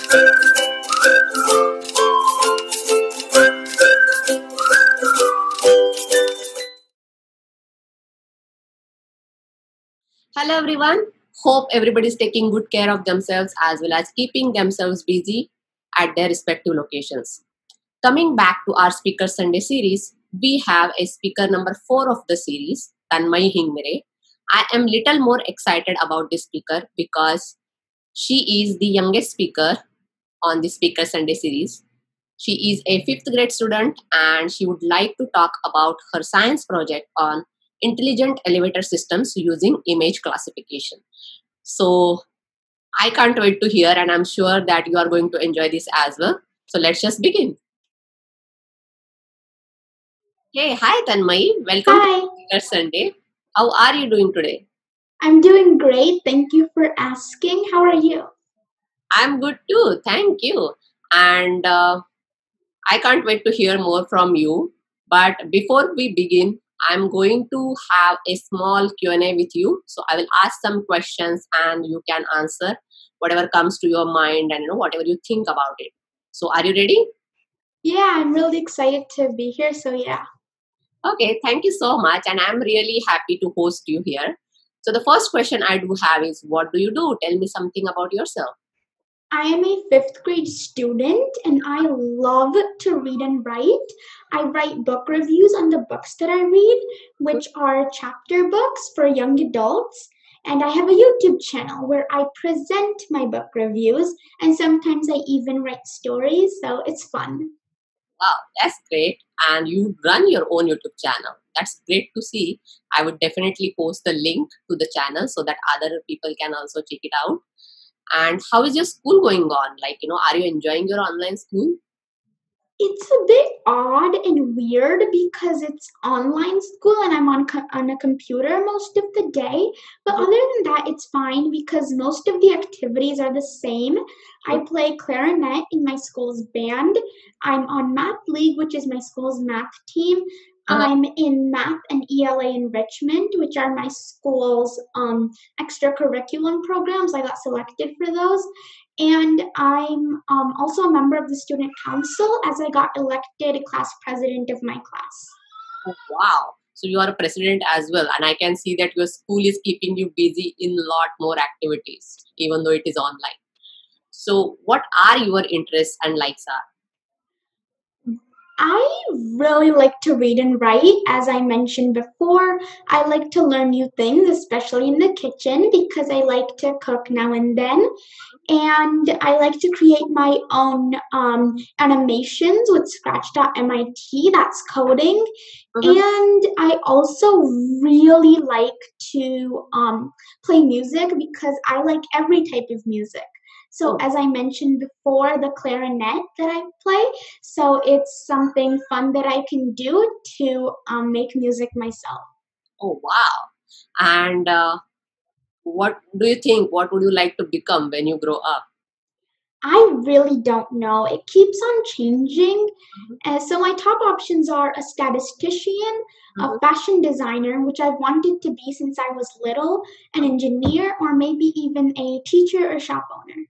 Hello everyone. Hope everybody is taking good care of themselves as well as keeping themselves busy at their respective locations. Coming back to our Speaker Sunday series, we have a speaker number 4 of the series, Tanmay Hingmire. I am little more excited about this speaker because she is the youngest speaker on the Speaker Sunday series. She is a 5th grade student and she would like to talk about her science project on intelligent elevator systems using image classification. So I can't wait to hear, and I'm sure that you are going to enjoy this as well. So let's just begin. Hey, hi Tanmay. Welcome Hi, to Speaker Sunday. How are you doing today? I'm doing great. Thank you for asking. How are you? I'm good too. Thank you. And uh, I can't wait to hear more from you. But before we begin, I'm going to have a small Q&A with you. So I will ask some questions and you can answer whatever comes to your mind and you know whatever you think about it. So are you ready? Yeah, I'm really excited to be here. So, yeah. Okay, thank you so much and I'm really happy to host you here. So the first question I do have is what do you do? Tell me something about yourself. I am a fifth grade student and I love to read and write. I write book reviews on the books that I read, which are chapter books for young adults. And I have a YouTube channel where I present my book reviews and sometimes I even write stories. So, it's fun. Wow, that's great. And you run your own YouTube channel. That's great to see. I would definitely post the link to the channel so that other people can also check it out. And how is your school going on? Like, you know, are you enjoying your online school? It's a bit odd and weird because it's online school and I'm on co- on a computer most of the day. But mm-hmm. other than that, it's fine because most of the activities are the same. I mm-hmm. play clarinet in my school's band. I'm on Math League, which is my school's math team. Uh-huh. I'm in math and ELA enrichment, which are my school's um, extracurriculum programs. I got selected for those. And I'm um, also a member of the student council as I got elected class president of my class. Oh, wow. So you are a president as well. And I can see that your school is keeping you busy in a lot more activities, even though it is online. So what are your interests and likes are? I really like to read and write. As I mentioned before, I like to learn new things, especially in the kitchen, because I like to cook now and then. And I like to create my own um, animations with Scratch.mit, that's coding. Mhm. And I also really like to um, play music because I like every type of music. So, as I mentioned before, the clarinet that I play, so it's something fun that I can do to um, make music myself. Oh, wow. And uh, what do you think? What would you like to become when you grow up? I really don't know. It keeps on changing. Mhm. Uh, so my top options are a statistician, a Mhm. fashion designer, which I've wanted to be since I was little, an engineer, or maybe even a teacher or shop owner.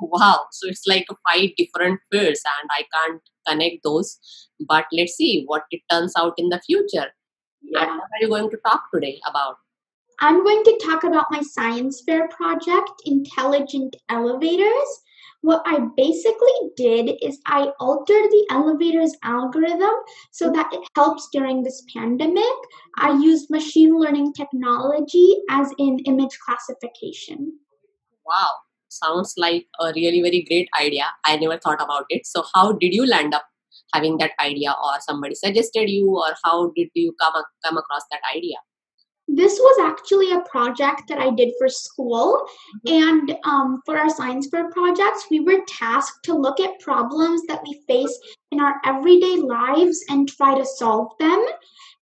Wow. So it's like five different fields, and I can't connect those. But let's see what it turns out in the future. And what are you going to talk today about? I'm going to talk about my science fair project, Intelligent Elevators. What I basically did is I altered the elevator's algorithm so that it helps during this pandemic. I used machine learning technology as in image classification. Wow. Sounds like a really very great idea. I never thought about it. So how did you land up having that idea, or somebody suggested you, or how did you come come across that idea? This was actually a project that I did for school. And um, for our science fair projects, we were tasked to look at problems that we face in our everyday lives and try to solve them.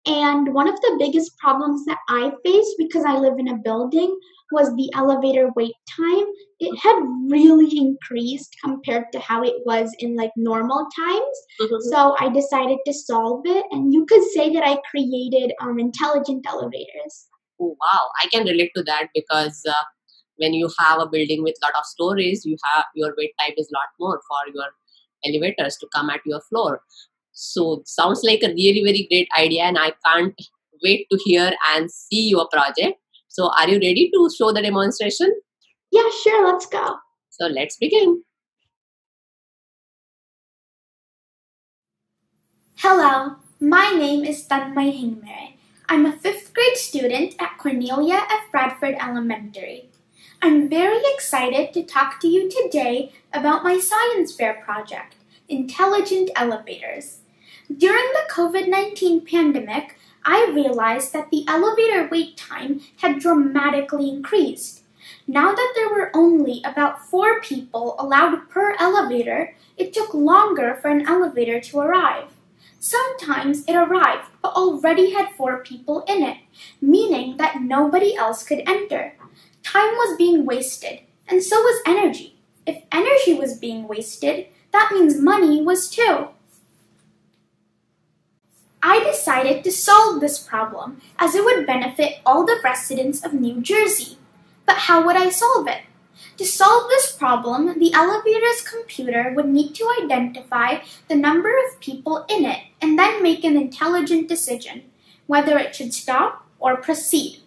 And one of the biggest problems that I face because I live in a building was the elevator wait time. It had really increased compared to how it was in like normal times. Mhm. So I decided to solve it, and you could say that I created um, intelligent elevators. Oh, wow, I can relate to that because uh, when you have a building with a lot of stories you have your wait time is a lot more for your elevators to come at your floor so sounds like a really very great idea and i can't wait to hear and see your project so are you ready to show the demonstration Yeah, sure, let's go. so let's begin Hello, my name is Tanmay Hingmire. I'm a fifth grade student at Cornelia F. Bradford Elementary. I'm very excited to talk to you today about my science fair project, Intelligent Elevators. During the COVID 19 pandemic, I realized that the elevator wait time had dramatically increased. Now that there were only about four people allowed per elevator, it took longer for an elevator to arrive. Sometimes it arrived but already had four people in it, meaning that nobody else could enter. Time was being wasted, and so was energy. If energy was being wasted, that means money was too. I decided to solve this problem as it would benefit all the residents of New Jersey. But how would I solve it? To solve this problem, the elevator's computer would need to identify the number of people in it and then make an intelligent decision whether it should stop or proceed.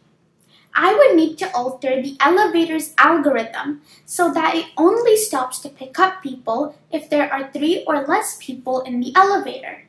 I would need to alter the elevator's algorithm so that it only stops to pick up people if there are three or less people in the elevator.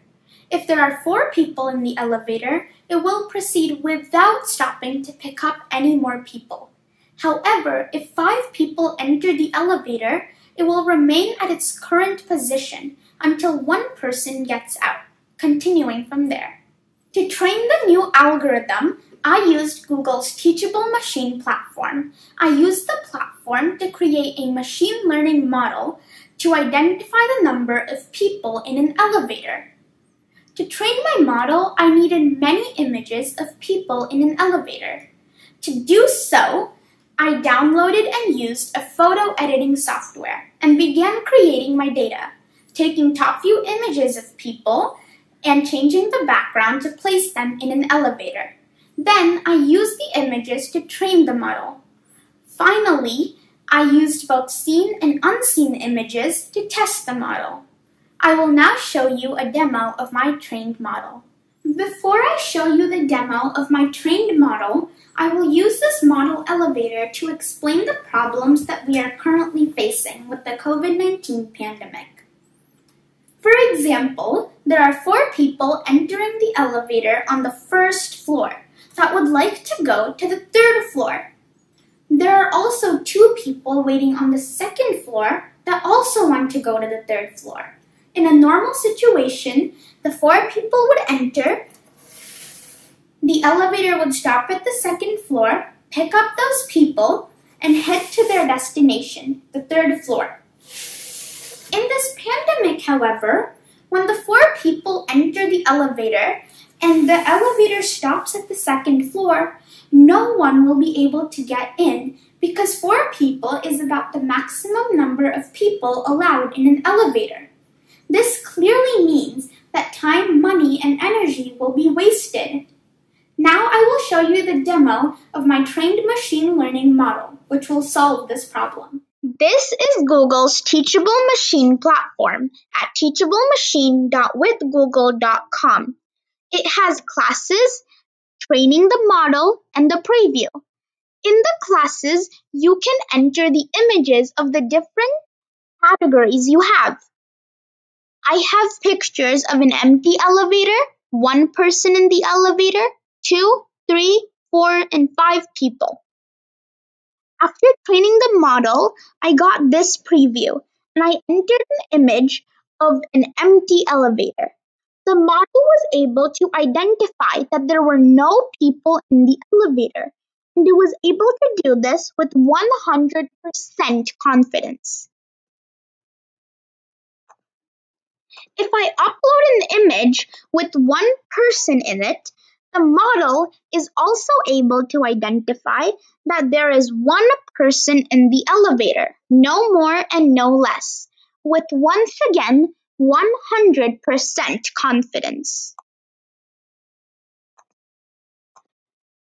If there are four people in the elevator, it will proceed without stopping to pick up any more people. However, if five people enter the elevator, it will remain at its current position until one person gets out, continuing from there. To train the new algorithm, I used Google's Teachable Machine platform. I used the platform to create a machine learning model to identify the number of people in an elevator. To train my model, I needed many images of people in an elevator. To do so, I downloaded and used a photo editing software and began creating my data, taking top view images of people and changing the background to place them in an elevator. Then I used the images to train the model. Finally, I used both seen and unseen images to test the model. I will now show you a demo of my trained model. Before I show you the demo of my trained model, I will use this model elevator to explain the problems that we are currently facing with the COVID 19 pandemic. For example, there are four people entering the elevator on the first floor that would like to go to the third floor. There are also two people waiting on the second floor that also want to go to the third floor. In a normal situation, the four people would enter, the elevator would stop at the second floor, pick up those people, and head to their destination, the third floor. In this pandemic, however, when the four people enter the elevator and the elevator stops at the second floor, no one will be able to get in because four people is about the maximum number of people allowed in an elevator. This clearly means that time, money, and energy will be wasted. Now I will show you the demo of my trained machine learning model, which will solve this problem. This is Google's Teachable Machine platform at teachablemachine.withgoogle.com. It has classes, training the model, and the preview. In the classes, you can enter the images of the different categories you have. I have pictures of an empty elevator, one person in the elevator, two, three, four, and five people. After training the model, I got this preview and I entered an image of an empty elevator. The model was able to identify that there were no people in the elevator, and it was able to do this with 100% confidence. If I upload an image with one person in it, the model is also able to identify that there is one person in the elevator, no more and no less, with once again 100% confidence.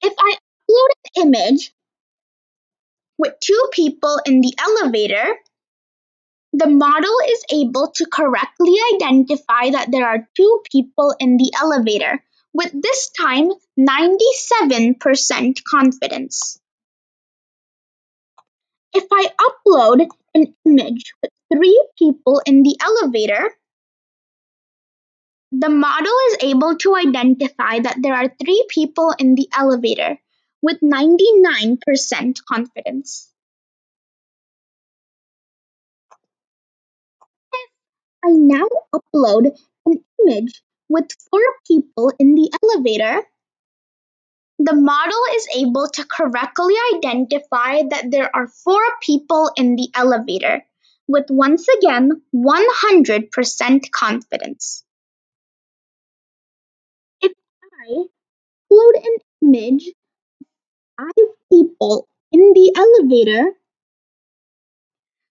If I upload an image with two people in the elevator, the model is able to correctly identify that there are two people in the elevator, with this time 97% confidence. If I upload an image with three people in the elevator, the model is able to identify that there are three people in the elevator with 99% confidence. I now upload an image with four people in the elevator, the model is able to correctly identify that there are four people in the elevator with once again 100% confidence. If I upload an image of five people in the elevator,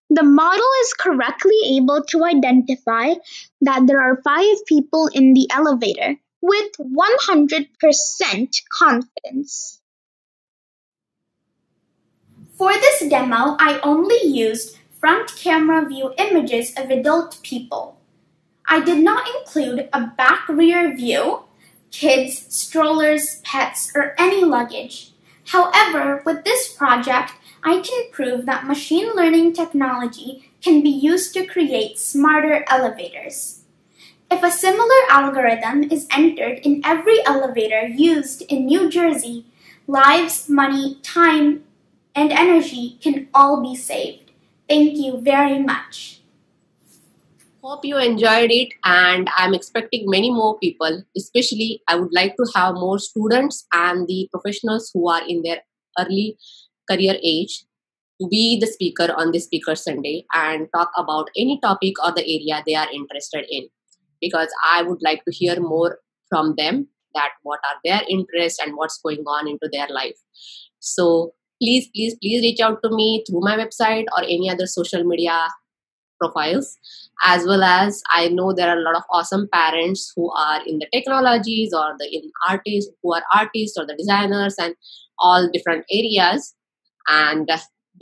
the model is correctly able to identify that there are five people in the elevator with 100% confidence. For this demo, I only used front camera view images of adult people. I did not include a back rear view, kids, strollers, pets, or any luggage. However, with this project, I can prove that machine learning technology can be used to create smarter elevators. If a similar algorithm is entered in every elevator used in New Jersey, lives, money, time, and energy can all be saved. Thank you very much. Hope you enjoyed it, and I'm expecting many more people. Especially, I would like to have more students and the professionals who are in their early career age to be the speaker on the Speaker Sunday and talk about any topic or the area they are interested in. Because I would like to hear more from them that what are their interests and what's going on into their life. So please, please, please reach out to me through my website or any other social media profiles. As well as i know there are a lot of awesome parents who are in the technologies or the in artists who are artists or the designers and all different areas and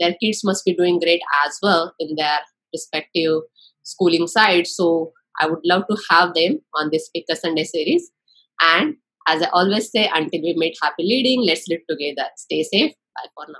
their kids must be doing great as well in their respective schooling side so I would love to have them on this Speaker Sunday series. And as I always say, until we meet happy leading, let's live together. Stay safe. Bye for now.